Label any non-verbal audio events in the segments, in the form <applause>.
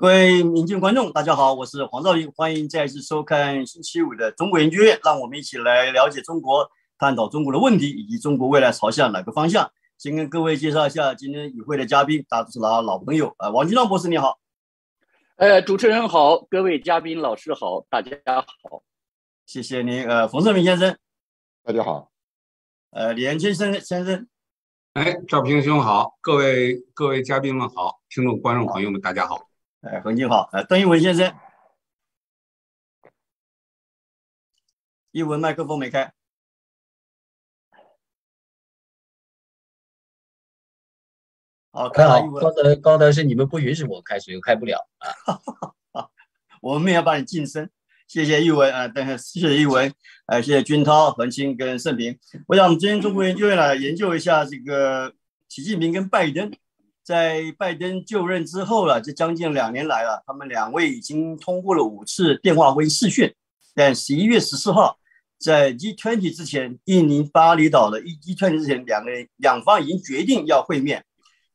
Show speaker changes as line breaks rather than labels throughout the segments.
各位民间观众，大家好，我是黄兆英，欢迎再次收看星期五的中国研究院，让我们一起来了解中国，探讨中国的问题以及中国未来朝向哪个方向。先跟各位介绍一下今天与会的嘉宾，大家都是老老朋友啊，王金浪博士你好，
呃，主持人好，各位嘉宾老师好，大家好，
谢谢您，呃，冯胜明先生，
大家好，
呃，李延庆先生先生，
哎，赵平兄好，各位各位嘉宾们好，听众观众朋友们大家好。
哎，恒静好，哎，邓一文先生，一文麦克风没开，好，
很好，刚才刚才是你们不允许我开，所以开不了
啊。<laughs> 我们要把你晋升，谢谢一文啊，等下谢谢一文，哎，谢谢军涛、恒清跟盛平。我想我们今天中国研究院来研究一下这个习近平跟拜登。在拜登就任之后了，这将近两年来了，他们两位已经通过了五次电话会议视讯。但十一月十四号，在 G20 之前，印尼巴厘岛的 G20 之前，两个人两方已经决定要会面。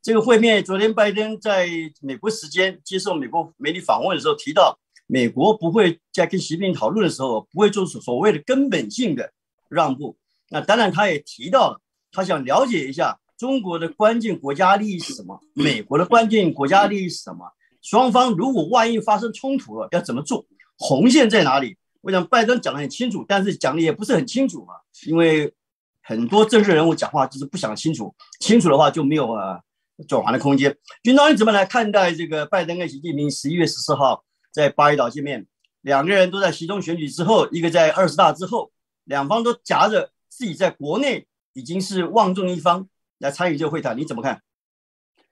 这个会面，昨天拜登在美国时间接受美国媒体访问的时候提到，美国不会在跟习近平讨论的时候不会做出所谓的根本性的让步。那当然，他也提到了，他想了解一下。中国的关键国家利益是什么？美国的关键国家利益是什么？双方如果万一发生冲突了，要怎么做？红线在哪里？我想拜登讲的很清楚，但是讲的也不是很清楚嘛，因为很多政治人物讲话就是不想清楚，清楚的话就没有啊转换的空间。军导，你怎么来看待这个拜登跟习近平十一月十四号在巴厘岛见面？两个人都在其中选举之后，一个在二十大之后，两方都夹着自己在国内已经是望重一方。来参与这个会谈，你怎么看？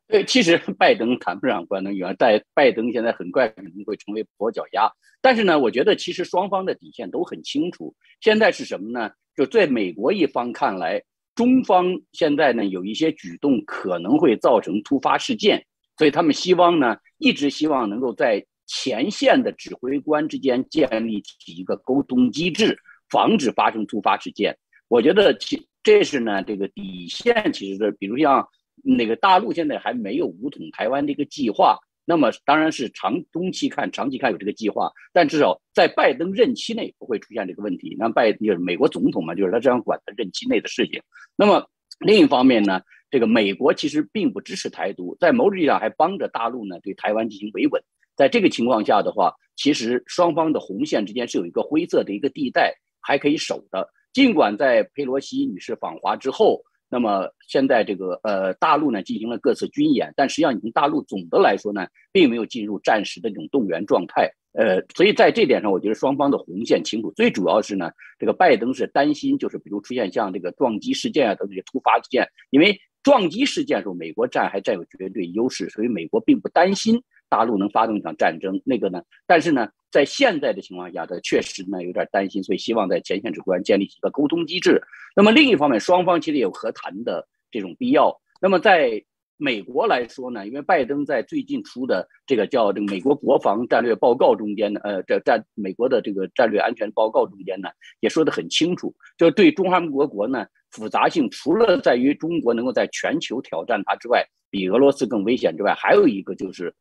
对，其实 <laughs> 拜登谈不上关灯员，在拜登现在很快可能会成为跛脚鸭。但是呢，我觉得其实双方的底线都很清楚。现在是什么呢？就在美国一方看来，中方现在呢有一些举动可能会造成突发事件，所以他们希望呢，一直希望能够在前线的指挥官之间建立起一个沟通机制，防止发生突发事件。我觉得其。这是呢，这个底线其实是，比如像那个大陆现在还没有武统台湾的一个计划，那么当然是长中期看、长期看有这个计划，但至少在拜登任期内不会出现这个问题。那拜就是美国总统嘛，就是他这样管他任期内的事情。那么另一方面呢，这个美国其实并不支持台独，在某种意义上还帮着大陆呢对台湾进行维稳。在这个情况下的话，其实双方的红线之间是有一个灰色的一个地带还可以守的。尽管在佩洛西女士访华之后，那么现在这个呃大陆呢进行了各次军演，但实际上，已经大陆总的来说呢，并没有进入战时的这种动员状态。呃，所以在这点上，我觉得双方的红线清楚。最主要是呢，这个拜登是担心，就是比如出现像这个撞击事件啊等这些突发事件，因为撞击事件时候美国占还占有绝对优势，所以美国并不担心。大陆能发动一场战争，那个呢？但是呢，在现在的情况下，他确实呢有点担心，所以希望在前线指挥官建立一个沟通机制。那么另一方面，双方其实也有和谈的这种必要。那么在美国来说呢，因为拜登在最近出的这个叫这个美国国防战略报告中间呢，呃，这战美国的这个战略安全报告中间呢，也说得很清楚，就对中华民国国呢复杂性，除了在于中国能够在全球挑战它之外，比俄罗斯更危险之外，还有一个就是。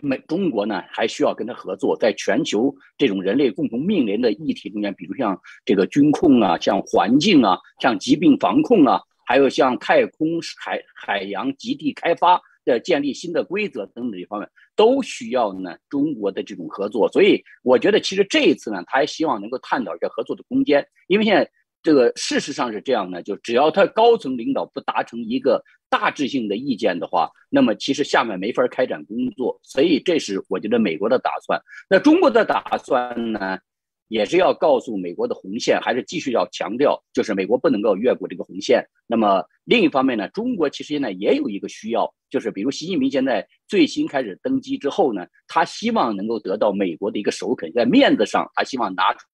美中国呢还需要跟他合作，在全球这种人类共同面临的议题中间，比如像这个军控啊，像环境啊，像疾病防控啊，还有像太空海海洋极地开发的建立新的规则等等这方面，都需要呢中国的这种合作。所以我觉得，其实这一次呢，他还希望能够探讨一下合作的空间，因为现在。这个事实上是这样的，就只要他高层领导不达成一个大致性的意见的话，那么其实下面没法开展工作。所以这是我觉得美国的打算。那中国的打算呢，也是要告诉美国的红线，还是继续要强调，就是美国不能够越过这个红线。那么另一方面呢，中国其实现在也有一个需要，就是比如习近平现在最新开始登基之后呢，他希望能够得到美国的一个首肯，在面子上他希望拿出。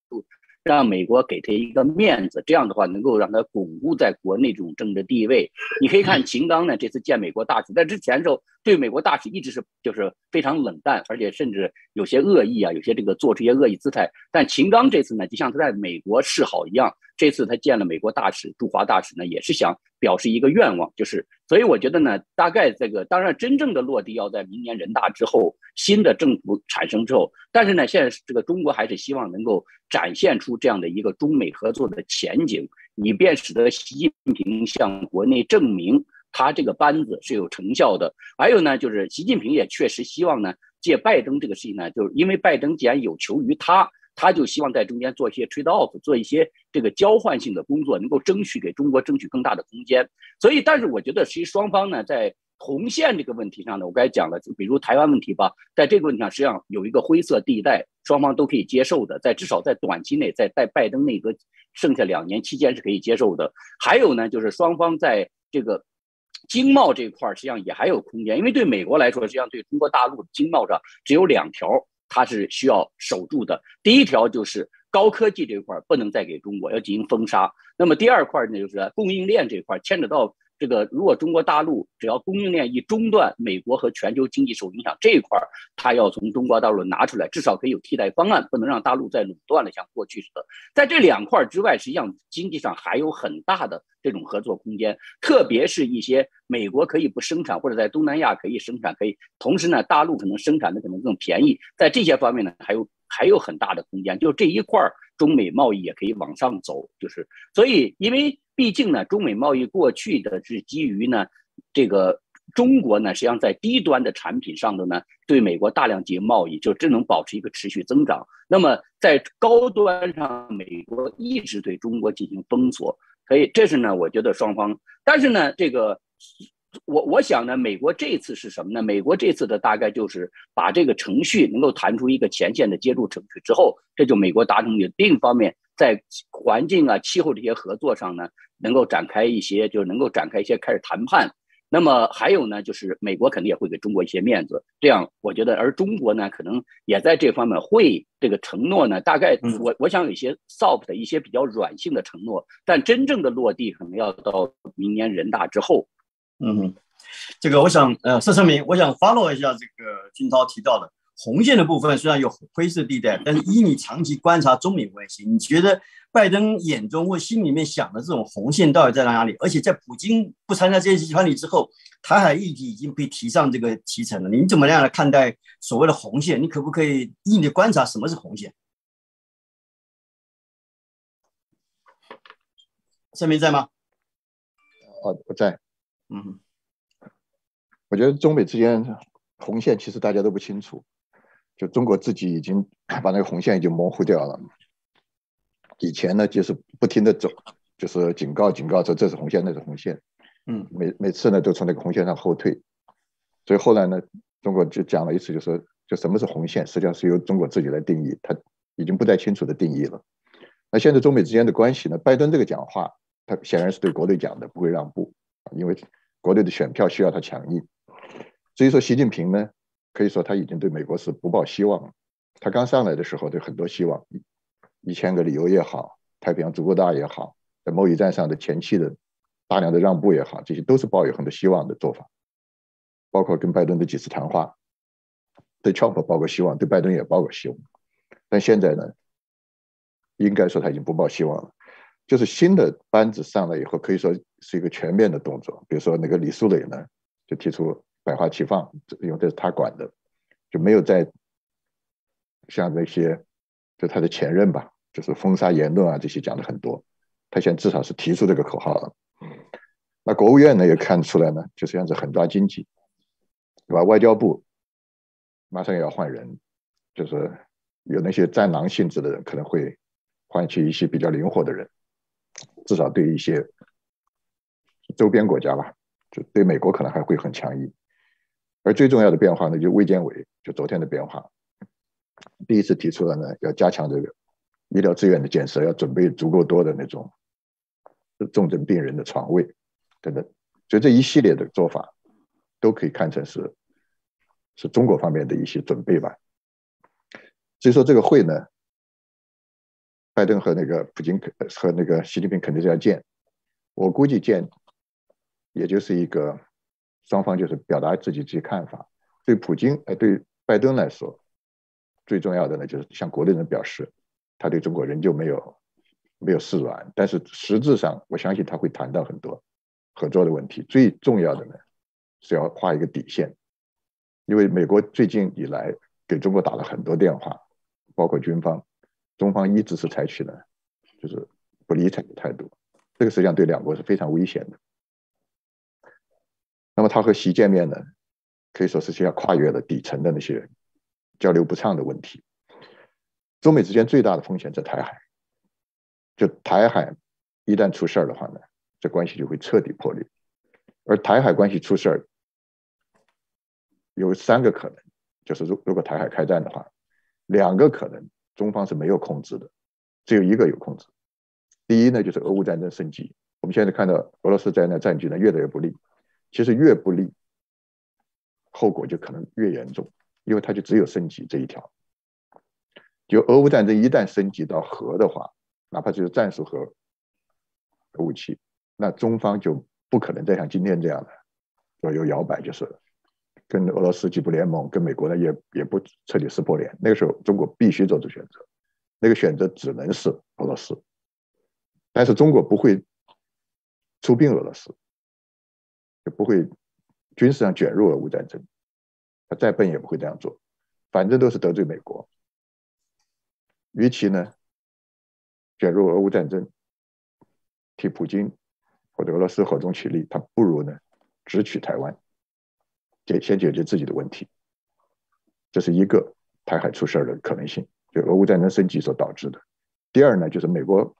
让美国给他一个面子，这样的话能够让他巩固在国内这种政治地位。你可以看秦刚呢，这次见美国大使，在之前的时候对美国大使一直是就是非常冷淡，而且甚至有些恶意啊，有些这个做出一些恶意姿态。但秦刚这次呢，就像他在美国示好一样，这次他见了美国大使、驻华大使呢，也是想表示一个愿望，就是所以我觉得呢，大概这个当然真正的落地要在明年人大之后。新的政府产生之后，但是呢，现在这个中国还是希望能够展现出这样的一个中美合作的前景，以便使得习近平向国内证明他这个班子是有成效的。还有呢，就是习近平也确实希望呢，借拜登这个事情呢，就是因为拜登既然有求于他。他就希望在中间做一些 trade off，做一些这个交换性的工作，能够争取给中国争取更大的空间。所以，但是我觉得，其实双方呢，在红线这个问题上呢，我刚才讲了，就比如台湾问题吧，在这个问题上，实际上有一个灰色地带，双方都可以接受的，在至少在短期内，在在拜登内阁剩下两年期间是可以接受的。还有呢，就是双方在这个经贸这块儿，实际上也还有空间，因为对美国来说，实际上对中国大陆经贸上只有两条。它是需要守住的。第一条就是高科技这块儿不能再给中国要进行封杀。那么第二块儿呢，就是供应链这块儿牵扯到。这个如果中国大陆只要供应链一中断，美国和全球经济受影响，这一块儿它要从中国大陆拿出来，至少可以有替代方案，不能让大陆再垄断了，像过去似的。在这两块之外，实际上经济上还有很大的这种合作空间，特别是一些美国可以不生产，或者在东南亚可以生产，可以同时呢，大陆可能生产的可能更便宜，在这些方面呢，还有还有很大的空间。就这一块儿，中美贸易也可以往上走，就是所以因为。毕竟呢，中美贸易过去的是基于呢，这个中国呢，实际上在低端的产品上头呢，对美国大量进行贸易，就只能保持一个持续增长。那么在高端上，美国一直对中国进行封锁，可以，这是呢，我觉得双方。但是呢，这个我我想呢，美国这次是什么呢？美国这次的大概就是把这个程序能够弹出一个前线的接入程序之后，这就美国达成的另一方面。在环境啊、气候这些合作上呢，能够展开一些，就是能够展开一些开始谈判。那么还有呢，就是美国肯定也会给中国一些面子。这样，我觉得，而中国呢，可能也在这方面会这个承诺呢。大概我我想有一些 soft 的一些比较软性的承诺，但真正的落地可能要到明年人大之后。
嗯哼，这个我想呃，设声明，我想 follow 一下这个军涛提到的。红线的部分虽然有灰色地带，但是依你长期观察中美关系，你觉得拜登眼中或心里面想的这种红线到底在哪里？而且在普京不参加这些集团里之后，台海议题已经被提上这个提成了。你怎么样来看待所谓的红线？你可不可以依你的观察，什么是红线？盛明在吗？
哦，我在。
嗯，
我觉得中美之间红线其实大家都不清楚。就中国自己已经 <coughs> 把那个红线已经模糊掉了。以前呢，就是不停的走，就是警告、警告说这是红线，那是红线。
嗯，
每每次呢都从那个红线上后退。所以后来呢，中国就讲了一次，就说就什么是红线，实际上是由中国自己来定义，它已经不太清楚的定义了。那现在中美之间的关系呢？拜登这个讲话，他显然是对国内讲的，不会让步因为国内的选票需要他强硬。至于说习近平呢？可以说他已经对美国是不抱希望了。他刚上来的时候对很多希望，一千个理由也好，太平洋足够大也好，在贸易战上的前期的大量的让步也好，这些都是抱有很多希望的做法。包括跟拜登的几次谈话，对 Trump 抱过希望，对拜登也抱过希望。但现在呢，应该说他已经不抱希望了。就是新的班子上来以后，可以说是一个全面的动作。比如说那个李书磊呢，就提出。百花齐放，因为这是他管的，就没有在像那些就他的前任吧，就是封杀言论啊这些讲的很多。他现在至少是提出这个口号了。那国务院呢也看出来呢，就是样子狠抓经济，对吧？外交部马上也要换人，就是有那些战狼性质的人，可能会换去一些比较灵活的人，至少对一些周边国家吧，就对美国可能还会很强硬。而最重要的变化呢，就卫健委就昨天的变化，第一次提出了呢，要加强这个医疗资源的建设，要准备足够多的那种重症病人的床位等等。所以这一系列的做法都可以看成是是中国方面的一些准备吧。所以说这个会呢，拜登和那个普京和那个习近平肯定是要见，我估计见也就是一个。双方就是表达自己这些看法。对普京，哎，对拜登来说，最重要的呢，就是向国内人表示，他对中国仍旧没有没有示软。但是实质上，我相信他会谈到很多合作的问题。最重要的呢，是要画一个底线，因为美国最近以来给中国打了很多电话，包括军方，中方一直是采取了就是不理睬的态度，这个实际上对两国是非常危险的。那么他和习见面呢，可以说是要跨越了底层的那些交流不畅的问题。中美之间最大的风险在台海，就台海一旦出事儿的话呢，这关系就会彻底破裂。而台海关系出事儿，有三个可能，就是如如果台海开战的话，两个可能中方是没有控制的，只有一个有控制。第一呢，就是俄乌战争升级，我们现在看到俄罗斯在那战局呢越来越不利，其实越不利，后果就可能越严重，因为它就只有升级这一条。就俄乌战争一旦升级到核的话，哪怕就是战术核武器，那中方就不可能再像今天这样的左右摇摆，就是了跟俄罗斯既不联盟，跟美国呢也也不彻底撕破脸。那个时候，中国必须做出选择，那个选择只能是俄罗斯。但是中国不会出兵俄罗斯，就不会军事上卷入俄乌战争，他再笨也不会这样做，反正都是得罪美国。与其呢卷入俄乌战争，替普京或者俄罗斯火中取栗，他不如呢直取台湾，解先解决自己的问题。这是一个台海出事儿的可能性，就俄乌战争升级所导致的。第二呢，就是美国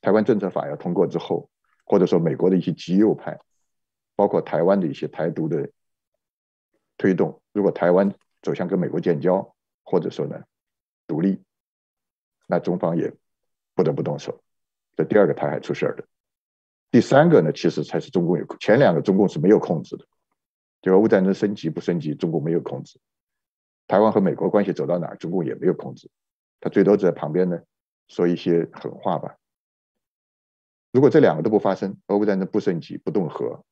台湾政策法要通过之后，或者说美国的一些极右派，包括台湾的一些台独的推动，如果台湾走向跟美国建交，或者说呢独立。那中方也不得不动手，这第二个台海出事儿的，第三个呢，其实才是中共有前两个中共是没有控制的，就俄乌战争升级不升级，中共没有控制，台湾和美国关系走到哪儿，中共也没有控制，他最多在旁边呢说一些狠话吧。如果这两个都不发生，俄乌战争不升级不动核，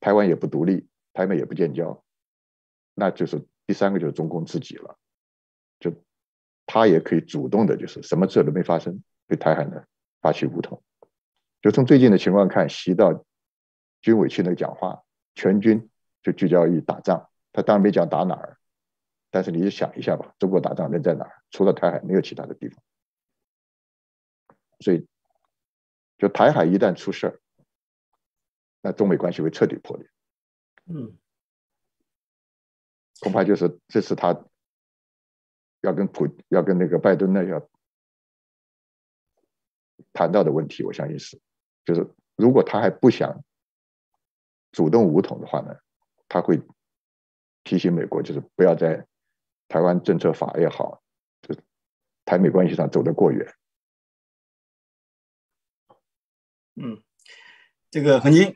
台湾也不独立，台美也不建交，那就是第三个就是中共自己了。就他也可以主动的，就是什么事都没发生，对台海呢发起武统。就从最近的情况看，习到军委去那讲话，全军就聚焦于打仗。他当然没讲打哪儿，但是你就想一下吧，中国打仗人在哪儿？除了台海，没有其他的地方。所以，就台海一旦出事儿，那中美关系会彻底破裂。
嗯，
恐怕就是这是他。要跟普要跟那个拜登那要谈到的问题，我相信是，就是如果他还不想主动武统的话呢，他会提醒美国，就是不要在台湾政策法也好，就台美关系上走得过远。
嗯，这个很近。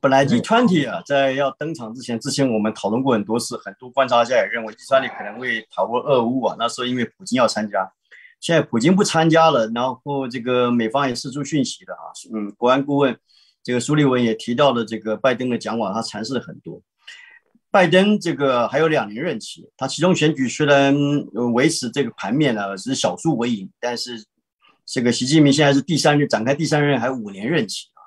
本来 G20 啊，在要登场之前，之前我们讨论过很多次，很多观察家也认为 G20 可能会讨过俄乌啊。那时候因为普京要参加，现在普京不参加了，然后这个美方也释出讯息了啊。嗯，国安顾问这个苏利文也提到了这个拜登的讲话，他阐释了很多。拜登这个还有两年任期，他其中选举虽然维持这个盘面呢是小数为赢，但是这个习近平现在是第三任展开第三任还有五年任期啊。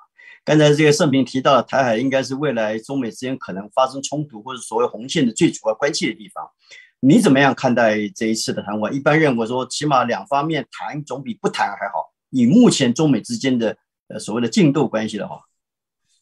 刚才这个盛平提到了，台海应该是未来中美之间可能发生冲突或者所谓红线的最主要关切的地方。你怎么样看待这一次的谈话？一般认为说，起码两方面谈总比不谈还好。以目前中美之间的呃所谓的竞斗关系的话，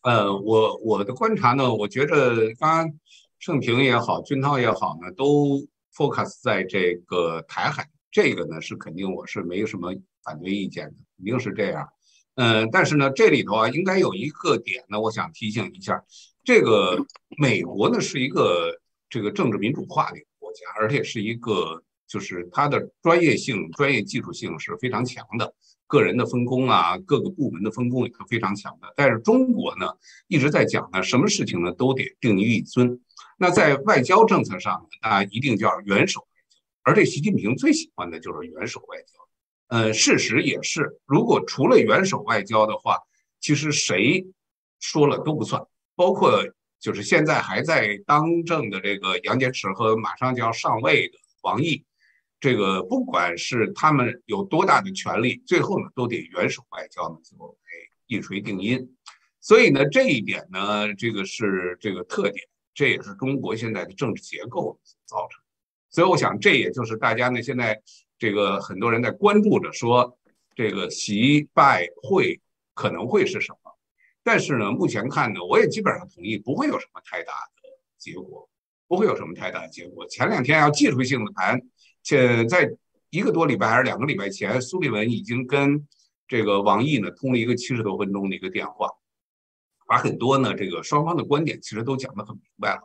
呃，我我的观察呢，我觉得刚刚盛平也好，军涛也好呢，都 focus 在这个台海，这个呢是肯定我是没什么反对意见的，肯定是这样。嗯，但是呢，这里头啊，应该有一个点呢，我想提醒一下，这个美国呢是一个这个政治民主化的一个国家，而且是一个就是它的专业性、专业技术性是非常强的，个人的分工啊，各个部门的分工也是非常强的。但是中国呢一直在讲呢，什么事情呢都得定于一尊。那在外交政策上，那一定叫元首外交，而这习近平最喜欢的就是元首外交。呃，事实也是，如果除了元首外交的话，其实谁说了都不算，包括就是现在还在当政的这个杨洁篪和马上就要上位的王毅，这个不管是他们有多大的权力，最后呢都得元首外交呢作为一锤定音。所以呢，这一点呢，这个是这个特点。这也是中国现在的政治结构造成。所以我想，这也就是大家呢现在这个很多人在关注着，说这个习拜会可能会是什么。但是呢，目前看呢，我也基本上同意，不会有什么太大的结果，不会有什么太大的结果。前两天要技术性的谈，且在一个多礼拜还是两个礼拜前，苏利文已经跟这个王毅呢通了一个七十多分钟的一个电话，把很多呢这个双方的观点其实都讲得很明白了。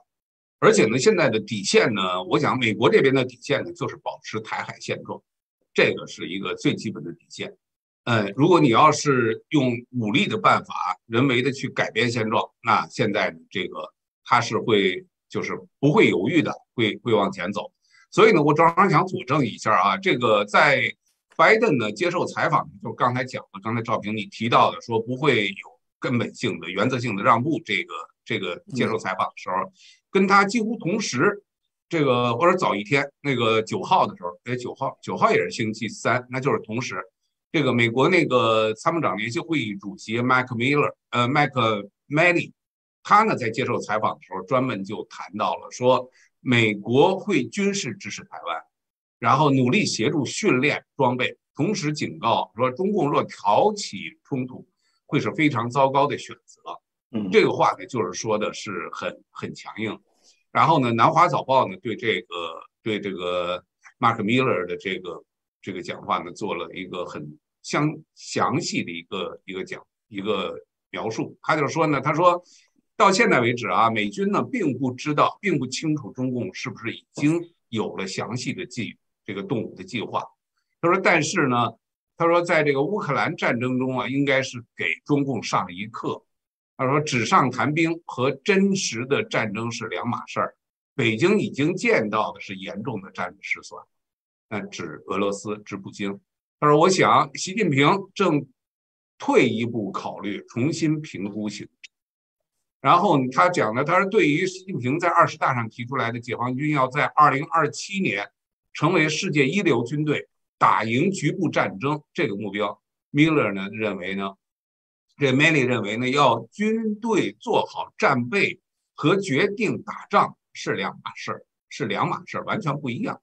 而且呢，现在的底线呢，我想美国这边的底线呢，就是保持台海现状，这个是一个最基本的底线。呃，如果你要是用武力的办法，人为的去改变现状，那现在这个他是会就是不会犹豫的，会会往前走。所以呢，我正好想佐证一下啊，这个在拜登呢接受采访，就刚才讲的，刚才赵平你提到的，说不会有根本性的、原则性的让步，这个这个接受采访的时候。跟他几乎同时，这个或者早一天，那个九号的时候，哎，九号九号也是星期三，那就是同时，这个美国那个参谋长联席会议主席 Mike Miller，呃，Mike 他呢在接受采访的时候，专门就谈到了说，美国会军事支持台湾，然后努力协助训练装备，同时警告说，中共若挑起冲突，会是非常糟糕的选择。
嗯，
这个话呢，就是说的是很很强硬。然后呢，《南华早报》呢对这个对这个 Mark Miller 的这个这个讲话呢做了一个很相详细的一个一个讲一个描述。他就说呢，他说到现在为止啊，美军呢并不知道，并不清楚中共是不是已经有了详细的计这个动武的计划。他说，但是呢，他说在这个乌克兰战争中啊，应该是给中共上了一课。他说：“纸上谈兵和真实的战争是两码事儿。北京已经见到的是严重的战略失算，那指俄罗斯，指普京。他说：‘我想习近平正退一步考虑，重新评估形。’然后他讲的，他说对于习近平在二十大上提出来的解放军要在二零二七年成为世界一流军队，打赢局部战争这个目标，Miller 呢认为呢。”这 Many 认为呢，要军队做好战备和决定打仗是两码事儿，是两码事儿，完全不一样。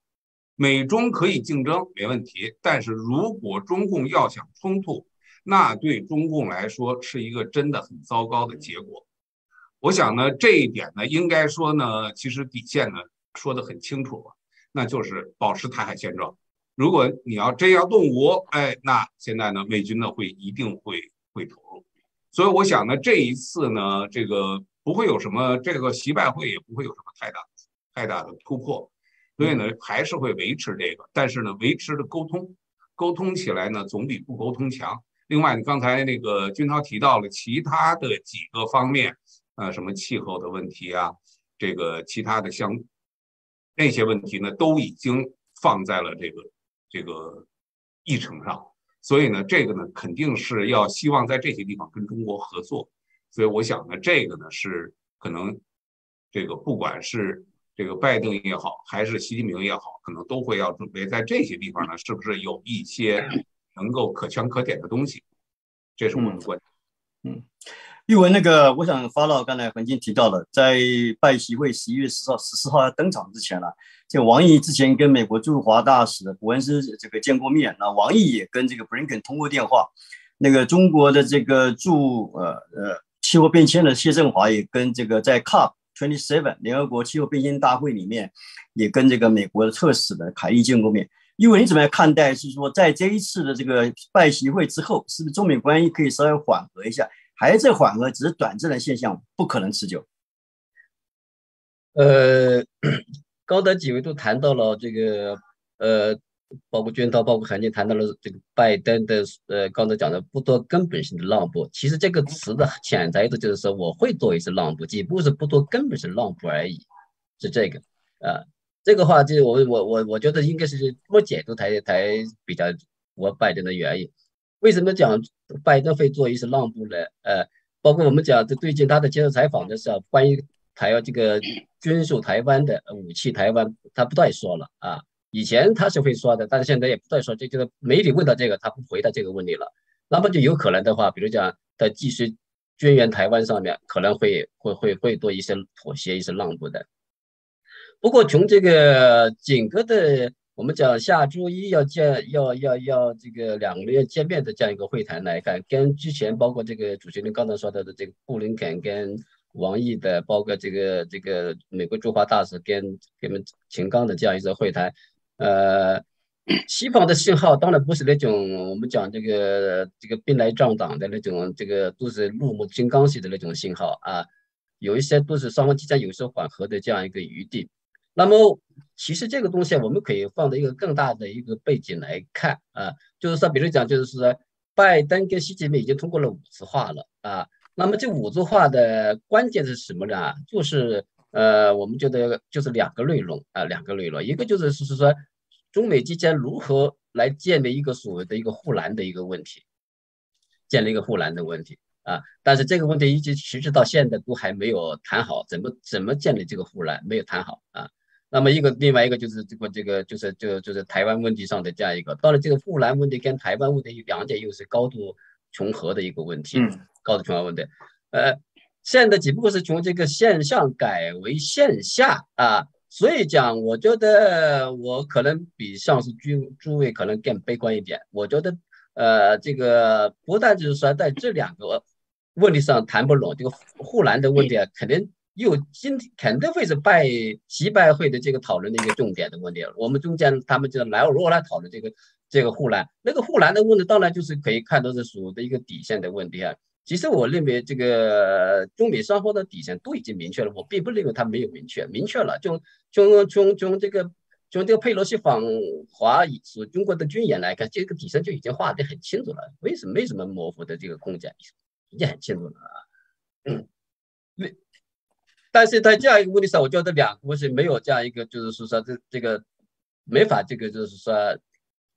美中可以竞争没问题，但是如果中共要想冲突，那对中共来说是一个真的很糟糕的结果。我想呢，这一点呢，应该说呢，其实底线呢说的很清楚了，那就是保持台海现状。如果你要真要动武，哎，那现在呢，美军呢会一定会会投入。所以我想呢，这一次呢，这个不会有什么，这个习拜会也不会有什么太大太大的突破，所以呢，还是会维持这个，但是呢，维持的沟通，沟通起来呢，总比不沟通强。另外，你刚才那个军涛提到了其他的几个方面，呃，什么气候的问题啊，这个其他的相那些问题呢，都已经放在了这个这个议程上。所以呢，这个呢，肯定是要希望在这些地方跟中国合作。所以我想呢，这个呢是可能，这个不管是这个拜登也好，还是习近平也好，可能都会要准备在这些地方呢，是不是有一些能够可圈可点的东西？这是我们的观
点。嗯，因为那个，我想发到刚才恒金提到的，在拜习会十一月十号、十四号要登场之前了。这王毅之前跟美国驻华大使伯恩斯这个见过面，那王毅也跟这个布林肯通过电话。那个中国的这个驻呃呃气候变迁的谢振华也跟这个在 COP twenty seven 联合国气候变迁大会里面也跟这个美国的特使的凯利见过面。因为你怎么样看待？是说在这一次的这个拜习会之后，是不是中美关系可以稍微缓和一下？还在缓和只是短暂的现象，不可能持久？
呃。高德几位都谈到了这个，呃，包括军涛，包括韩金谈到了这个拜登的，呃，刚才讲的不做根本性的让步。其实这个词的潜在的就是说，我会做一次让步，只不过是不做根本性让步而已，是这个。啊，这个话就我我我我觉得应该是这么解读才才比较我拜登的原因。为什么讲拜登会做一次让步呢？呃，包括我们讲这最近他的接受采访的时候，关于。他要这个军售台湾的武器，台湾他不再说了啊。以前他是会说的，但是现在也不再说。这就是媒体问到这个，他不回答这个问题了。那么就有可能的话，比如讲他继续军援台湾上面可能会会会会多一些妥协，一些让步的。不过从这个整个的，我们讲下周一要见，要要要这个两个人见面的这样一个会谈来看，跟之前包括这个主席您刚才说到的这个布林肯跟王毅的，包括这个这个美国驻华大使跟跟们秦刚的这样一次会谈，呃。西方的信号当然不是那种我们讲这个这个兵来将挡的那种，这个都是怒目金刚式的那种信号啊，有一些都是双方之间有所缓和的这样一个余地。那么其实这个东西我们可以放在一个更大的一个背景来看啊，就是说，比如讲，就是说，拜登跟习近平已经通过了五次话了啊，那么这五次话的关键是什么呢？就是呃，我们觉得就是两个内容啊，两个内容，一个就是是说。中美之间如何来建立一个所谓的一个护栏的一个问题，建立一个护栏的问题啊？但是这个问题一直持续到现在都还没有谈好，怎么怎么建立这个护栏没有谈好啊？那么一个另外一个就是这个这个就是就就是台湾问题上的这样一个，到了这个护栏问题跟台湾问题两点又是高度重合的一个问题，
嗯，
高度重合问题，呃，现在只不过是从这个线上改为线下啊。所以讲，我觉得我可能比上次诸诸位可能更悲观一点。我觉得，呃，这个不但就是说在这两个问题上谈不拢，这个护栏的问题啊，肯定又今肯定会是拜习拜会的这个讨论的一个重点的问题。我们中间他们就来如何来讨论这个这个护栏，那个护栏的问题，当然就是可以看到是属的一个底线的问题啊。其实我认为这个中美双方的底线都已经明确了，我并不认为他没有明确，明确了。就从从从这个从这个佩洛西访华所中国的军演来看，这个底线就已经画得很清楚了，为什么没什么模糊的这个空间，已经很清楚了啊。嗯，但是在这样一个问题上，我觉得两国是没有这样一个，就是说这这个没法这个就是说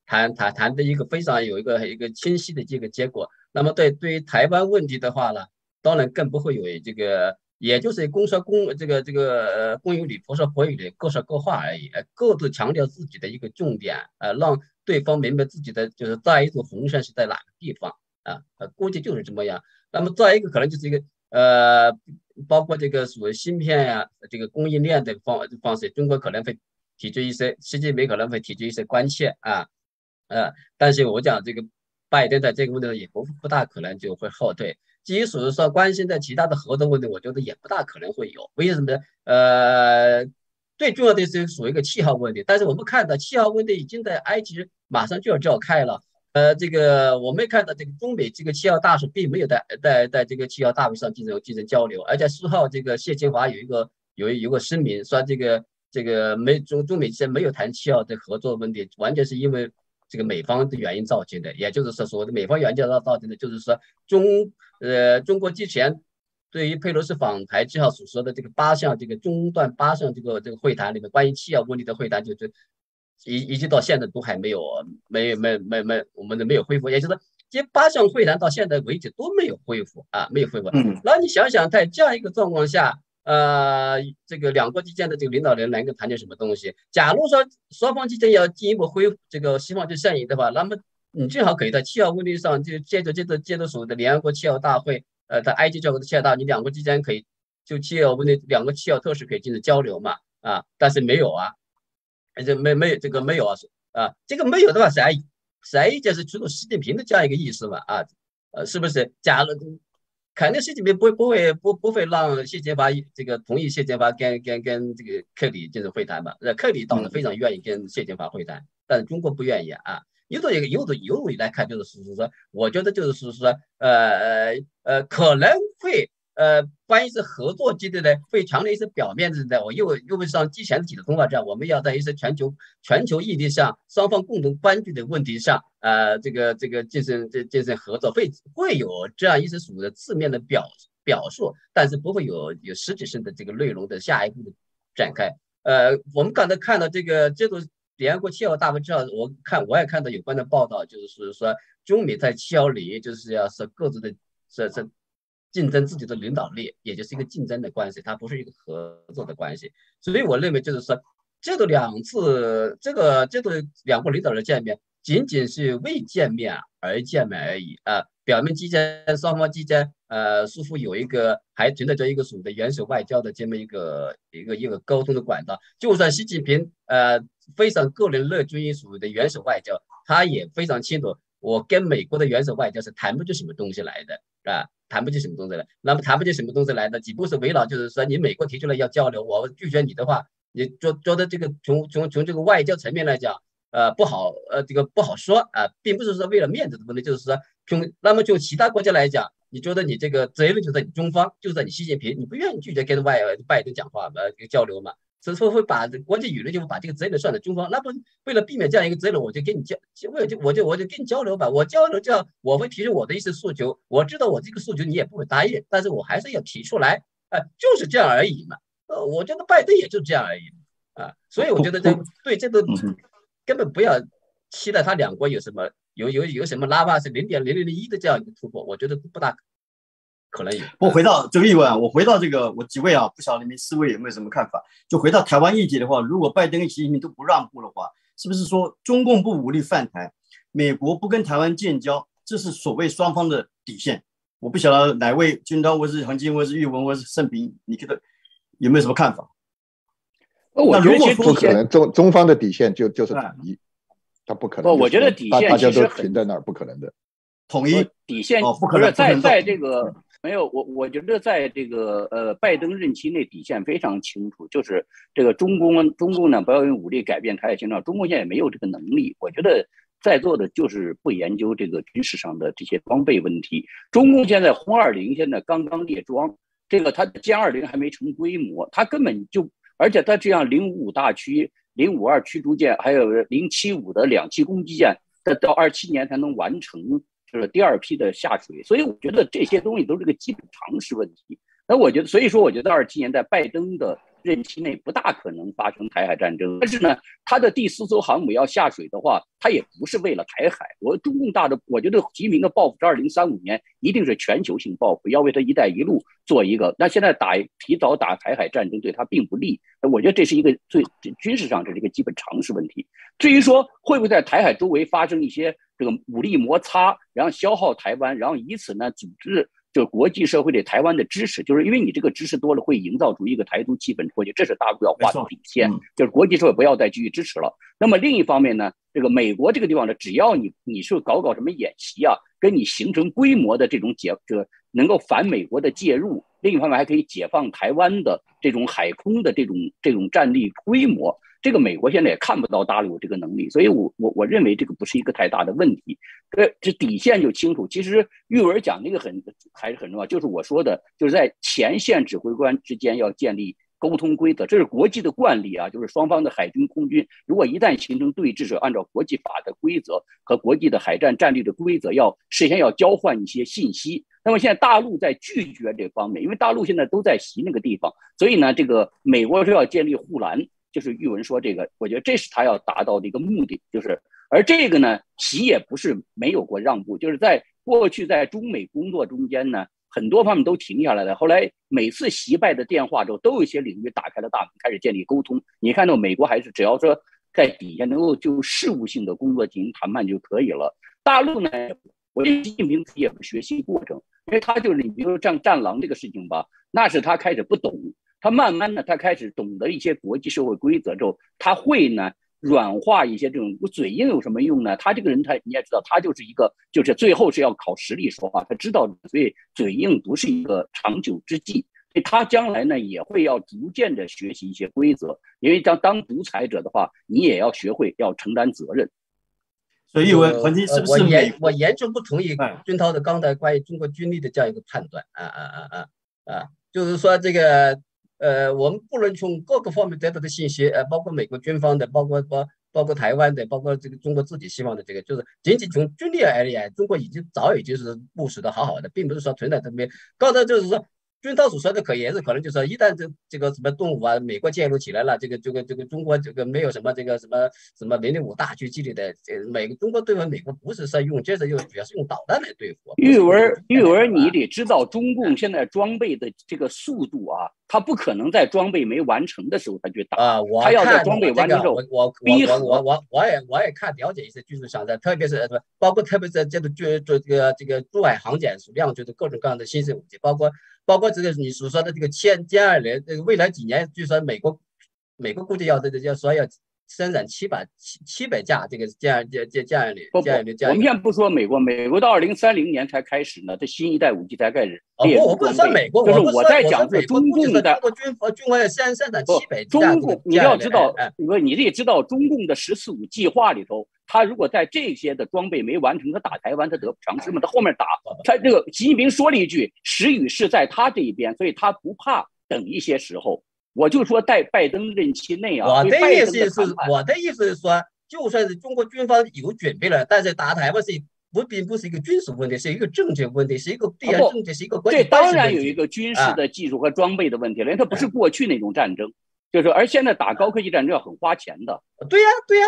谈谈谈的一个非常有一个一个清晰的这个结果。那么对对于台湾问题的话呢，当然更不会有这个，也就是公说公这个这个呃公有理，婆说婆有理，各说各话而已，各自强调自己的一个重点，呃，让对方明白自己的就是在一座红线是在哪个地方啊，呃，估计就是这么样。那么再一个可能就是一个呃，包括这个所谓芯片呀，这个供应链的方方式，中国可能会提出一些，世界美可能会提出一些关切啊，呃，但是我讲这个。拜登在这个问题上也不不大可能就会后退。即使说说关心的其他的合作问题，我觉得也不大可能会有。为什么呢？呃，最重要的是属于一个气候问题。但是我们看到气候问题已经在埃及马上就要召开了。呃，这个我们看到这个中美这个气候大使并没有在在在这个气候大会上进行进行交流。而且四号这个谢金华有一个有有个声明说，这个这个美中中美之间没有谈气候的合作问题，完全是因为。这个美方的原因造成的，也就是说，所谓的美方原因造造成的，就是说中呃中国之前对于佩洛西访台之后所说的这个八项这个中断八项这个这个会谈里面关于气候问题的会谈，就是一一直到现在都还没有没没没没我们的没有恢复，也就是说这八项会谈到现在为止都没有恢复啊，没有恢复。嗯，那你想想，在这样一个状况下。呃，这个两国之间的这个领导人能够谈点什么东西？假如说双方之间要进一步恢复这个希望就善意的话，那么你最好可以在气候问题上就借着接着借着所谓的联合国气候大会，呃，在埃及召开的气候大，你两国之间可以就气候问题两个气候特使可以进行交流嘛？啊，但是没有啊，这没没有这个没有啊，啊，这个没有的话，谁谁就是出了习近平的这样一个意思嘛？啊，呃，是不是？假如。肯定习近平不不会不不会让谢建发这个同意谢建发跟跟跟这个克里进行会谈嘛？呃，克里倒是非常愿意跟谢建发会谈，但是中国不愿意啊。有种一个有种有种来看，就是是说，我觉得就是说，呃呃可能会。呃，关于是合作机制呢，会强烈一些表面的，我又又会像之前几个通话这样，我们要在一些全球全球议题上，双方共同关注的问题上，呃，这个这个进行这进行合作，会会有这样一些所谓的字面的表表述，但是不会有有实质性的这个内容的下一步的展开。呃，我们刚才看到这个这种联合国气候大会之后，我看我也看到有关的报道，就是说中美在气候领域就是要是各自的这这。竞争自己的领导力，也就是一个竞争的关系，它不是一个合作的关系。所以我认为就是说，这个两次这个这个两国领导人见面，仅仅是为见面而见面而已啊。表面之间双方之间呃，似乎有一个还存在着一个所谓的元首外交的这么一个一个一个沟通的管道。就算习近平呃非常个人乐于所谓的元首外交，他也非常清楚，我跟美国的元首外交是谈不出什么东西来的，啊，谈不起什么东西来。那么谈不起什么东西来的，几乎是围绕就是说，你美国提出来要交流，我拒绝你的话，你觉觉得这个从从从这个外交层面来讲，呃，不好，呃，这个不好说啊，并不是说为了面子的问题，就是说从那么就其他国家来讲。你觉得你这个责任就在你中方，就在你习近平，你不愿意拒绝跟外拜登讲话呃交流嘛？所以说会把国际舆论就会把这个责任算在中方。那不为了避免这样一个责任，我就跟你交，我就我就我就跟你交流吧。我交流这样，我会提出我的一些诉求。我知道我这个诉求你也不会答应，但是我还是要提出来。哎，就是这样而已嘛。呃，我觉得拜登也就这样而已啊。所以我觉得这对这个根本不要期待他两国有什么。有有有什么哪怕是零点零零零一的这样一个突破，我觉得不大可能也。
我回到这个议问，我回到这个，我几位啊，不晓得你们四位有没有什么看法？就回到台湾议题的话，如果拜登跟习近平都不让步的话，是不是说中共不武力犯台，美国不跟台湾建交，这是所谓双方的底线？我不晓得哪位军刀，或是恒金，或是玉文，或是盛平，你觉得有没有什么看法？
我觉得
不可能，中中方的底线就就是统一。他不可能。
不，我觉得底线其实
停在那儿，不可能的。
统一
底线哦
不
是在在这个没有我，我觉得在这个呃拜登任期内底线非常清楚，就是这个中共中共呢不要用武力改变台海现状，中共现在也没有这个能力。我觉得在座的就是不研究这个军事上的这些装备问题。中共现在轰二零现在刚刚列装，这个它歼二零还没成规模，它根本就而且它这样零五五大驱。零五二驱逐舰，还有零七五的两栖攻击舰，到到二七年才能完成，就是第二批的下水。所以我觉得这些东西都是个基本常识问题。那我觉得，所以说我觉得二七年在拜登的。任期内不大可能发生台海战争，但是呢，他的第四艘航母要下水的话，他也不是为了台海。我中共大的，我觉得习近平的报复是二零三五年一定是全球性报复，要为他“一带一路”做一个。那现在打提早打台海战争对他并不利，我觉得这是一个最军事上这是一个基本常识问题。至于说会不会在台海周围发生一些这个武力摩擦，然后消耗台湾，然后以此呢组织。就国际社会对台湾的支持，就是因为你这个支持多了，会营造出一个台独气氛出去，这是大陆要画的底线，就是国际社会不要再继续支持了。那么另一方面呢，这个美国这个地方呢，只要你你是搞搞什么演习啊，跟你形成规模的这种解，这个能够反美国的介入，另一方面还可以解放台湾的这种海空的这种这种战力规模。这个美国现在也看不到大陆有这个能力，所以我我我认为这个不是一个太大的问题，这这底线就清楚。其实玉文讲那个很还是很重要，就是我说的，就是在前线指挥官之间要建立沟通规则，这是国际的惯例啊。就是双方的海军、空军，如果一旦形成对峙，是按照国际法的规则和国际的海战战略的规则，要事先要交换一些信息。那么现在大陆在拒绝这方面，因为大陆现在都在袭那个地方，所以呢，这个美国是要建立护栏。就是玉文说这个，我觉得这是他要达到的一个目的，就是而这个呢，习也不是没有过让步，就是在过去在中美工作中间呢，很多方面都停下来了。后来每次习拜的电话之后，都有一些领域打开了大门，开始建立沟通。你看到美国还是只要说在底下能够就事务性的工作进行谈判就可以了。大陆呢，我觉得习近平也不学习过程，因为他就是你比如说像战狼这个事情吧，那是他开始不懂。他慢慢的，他开始懂得一些国际社会规则之后，他会呢软化一些这种嘴硬有什么用呢？他这个人，他你也知道，他就是一个，就是最后是要靠实力说话。他知道，所以嘴硬不是一个长久之计。所以他将来呢，也会要逐渐的学习一些规则，因为当当独裁者的话，你也要学会要承担责任。
所以，我黄金是不是？
我严我严重不同意军涛的刚才关于中国军力的这样一个判断。啊啊啊啊啊！就是说这个。呃，我们不能从各个方面得到的信息，呃，包括美国军方的，包括包包括台湾的，包括这个中国自己希望的这个，就是仅仅从军力而言，中国已经早已经是部署的好好的，并不是说存在这边。刚才就是说，军涛所说的可也是可能就是说，一旦这这个什么动武啊，美国介入起来了，这个这个这个中国这个没有什么这个什么什么零零五大狙击类的，这美国中国对付美国不是说用，这是用主要是用导弹来对付。
玉文，玉文，你得知道中共现在装备的这个速度啊，他不可能在装备没完成的时候他去打
啊，我
他要在装备完成之后
我我我我我我也我也看了解一些军事上的，特别是包括特别是这个军这个这个驻海航检数量，就是各种各样的新式武器，包括。包括这个你所说的这个歼歼二零，这个未来几年据说美国美国估计要这个要说要生产七百七七百架这个歼二歼歼歼二零。
不不，我们先不说美国，美国到二零三零年才开始呢，这新一代武器才开始列
入装备。
就是我在讲是中共的
军军方要先生产七百
架。中共你要知道，不你得知道中共的“十四五”计划里头。他如果在这些的装备没完成，他打台湾他得不偿失嘛？他后面打他这个习近平说了一句：“时雨是在他这一边，所以他不怕等一些时候。”我就说在拜登任期内啊，
我的意思是，我的意思是说，就算是中国军方有准备了，但是打台湾是不并不是一个军事问题，是一个政治问题，是一个地缘政治，是一个关
这当然有一个军事的技术和装备的问题了，因为它不是过去那种战争，就是而现在打高科技战争要很花钱的。
对呀，对呀。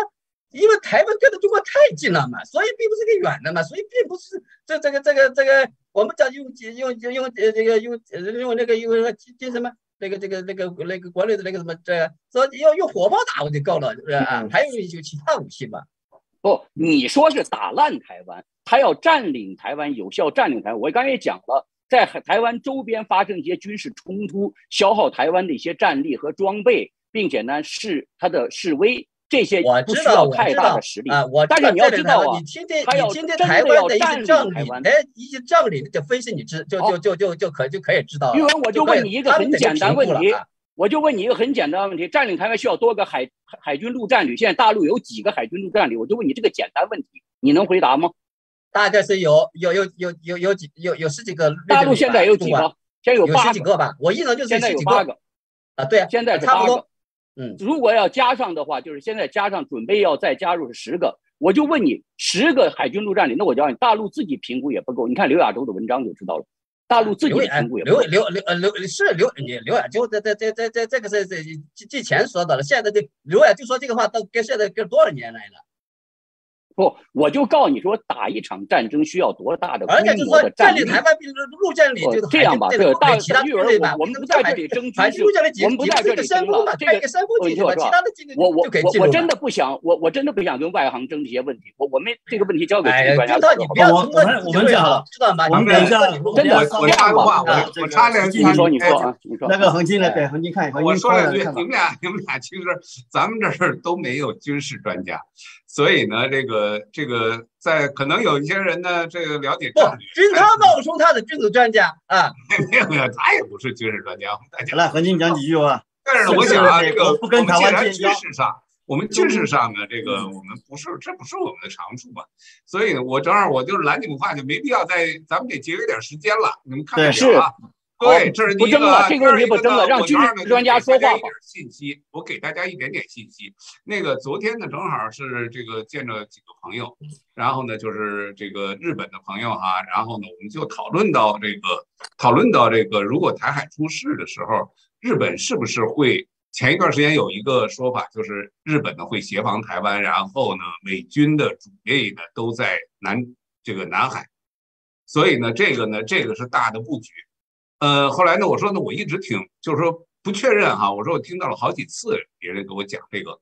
因为台湾跟着中国太近了嘛，所以并不是个远的嘛，所以并不是这这个这个这个，我们讲用用用用呃这个用用那个用那个叫什么那个这个那个那个国内的那个什么这说要用火炮打我就够了，是不是啊？还有就其他武器嘛？
不，你说是打烂台湾，他要占领台湾，有效占领台湾。我刚才也讲了，在台湾周边发生一些军事冲突，消耗台湾的一些战力和装备，并且呢是他的示威。这些我知道太大的实力
啊！我
但是你要知道
啊，你今天你今天台湾的一些将领，哎，一些将领的分析，你知就就就就就可就可以知道。
因为我就问你一个很简单问题，我就问你一个很简单的问题：占领台湾需要多个海海军陆战旅？现在大陆有几个海军陆战旅？我就问你这个简单问题，你能回答吗？
大概是有有有有有有几有有十几个。
大陆现在有几个？现在有
十几个吧？我印象就是
现在有八个
啊，对啊，
现在
差不多。嗯，
如果要加上的话，就是现在加上，准备要再加入是十个。我就问你，十个海军陆战里，那我叫你大陆自己评估也不够。你看刘亚洲的文章就知道了，大陆自己评估也不
够。刘刘刘呃刘是刘你刘亚洲在在在在在这个是在之前说到了，现在这刘亚洲说这个话都跟现在跟多少年来了？
不，我就告诉你说，打一场战争需要多大的规
模
的战力？
台湾陆战旅就
这样吧，这个大
育
儿我们不在这里争军事，我们不在这里争了。这个我跟你说，我我我我真的不想，我我真的不想跟外行争这些问题。我我们这个问题交给专家。
我我们我们讲了，
知道吗？
我们等一下，
真的
我插个话，我我插两句。
你说你说啊，你说
那个恒金呢？对恒金看，
我说两句。你们俩你们俩其实咱们这儿都没有军事专家。所以呢，这个这个在可能有一些人呢，这个了解
不？军涛冒充他的军事专家啊？<laughs>
没有没有，他也不是军事专家。
来，何静讲几句话。
但是我想啊，这个
不跟台湾
建军事上，我们军事上呢，这个我们不是，这不是我们的长处嘛。所以，我正好我就是拦你们话，就没必要再，咱们得节约点时间了。你们看着点啊。对，这是第一个。
这个问题不争了，让军事专家说话吧。
信息，我给大家一点点信息。那个昨天呢，正好是这个见着几个朋友，然后呢，就是这个日本的朋友哈，然后呢，我们就讨论到这个，讨论到这个，如果台海出事的时候，日本是不是会？前一段时间有一个说法，就是日本呢会协防台湾，然后呢，美军的主力呢都在南这个南海，所以呢，这个呢，这个是大的布局。呃，后来呢，我说呢，我一直听，就是说不确认哈。我说我听到了好几次别人给我讲这个，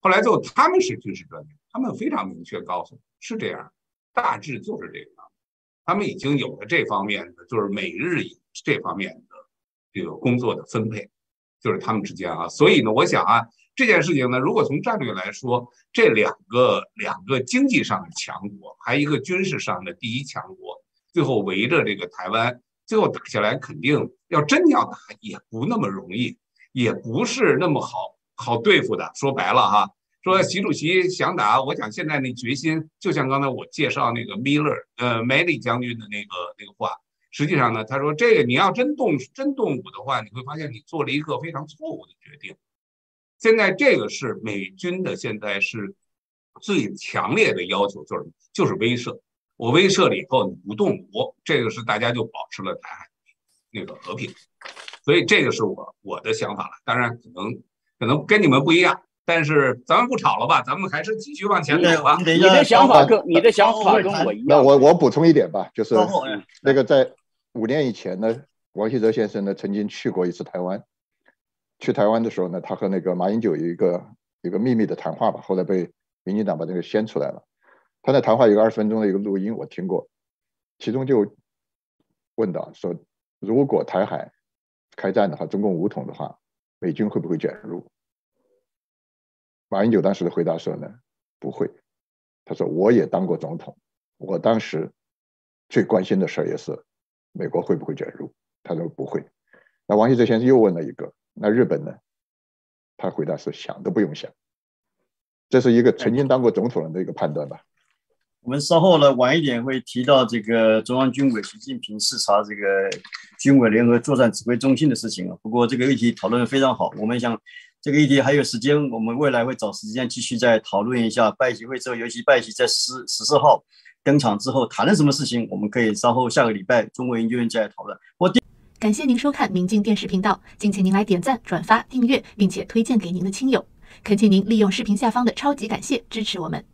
后来最后他们是军事专家，他们非常明确告诉是这样，大致就是这个，他们已经有了这方面的，就是每日以这方面的这个工作的分配，就是他们之间啊。所以呢，我想啊，这件事情呢，如果从战略来说，这两个两个经济上的强国，还一个军事上的第一强国，最后围着这个台湾。最后打下来，肯定要真要打也不那么容易，也不是那么好好对付的。说白了哈，说习主席想打，我想现在那决心，就像刚才我介绍那个米勒呃梅利将军的那个那个话，实际上呢，他说这个你要真动真动武的话，你会发现你做了一个非常错误的决定。现在这个是美军的现在是最强烈的要求，就是就是威慑。我威慑了以后，你不动武，这个是大家就保持了台海。那个和平。所以这个是我我的想法了。当然可能可能跟你们不一样，但是咱们不吵了吧，咱们还是继续往前走吧。
你
的想法跟你的想法跟我一样。
那我我补充一点吧，就是那个在五年以前呢，王希泽先生呢曾经去过一次台湾。去台湾的时候呢，他和那个马英九有一个一个秘密的谈话吧，后来被民进党把这个掀出来了。他那谈话有个二十分钟的一个录音，我听过，其中就问到说，如果台海开战的话，中共武统的话，美军会不会卷入？马英九当时的回答说呢，不会。他说我也当过总统，我当时最关心的事儿也是美国会不会卷入。他说不会。那王羲之先生又问了一个，那日本呢？他回答是想都不用想。这是一个曾经当过总统人的一个判断吧。
我们稍后呢，晚一点会提到这个中央军委习近平视察这个军委联合作战指挥中心的事情啊。不过这个议题讨论的非常好，我们想这个议题还有时间，我们未来会找时间继续再讨论一下。拜习会之后，尤其拜习在十十四号登场之后谈了什么事情，我们可以稍后下个礼拜中国研究院再讨论。我
感谢您收看明镜电视频道，敬请您来点赞、转发、订阅，并且推荐给您的亲友。恳请您利用视频下方的超级感谢支持我们。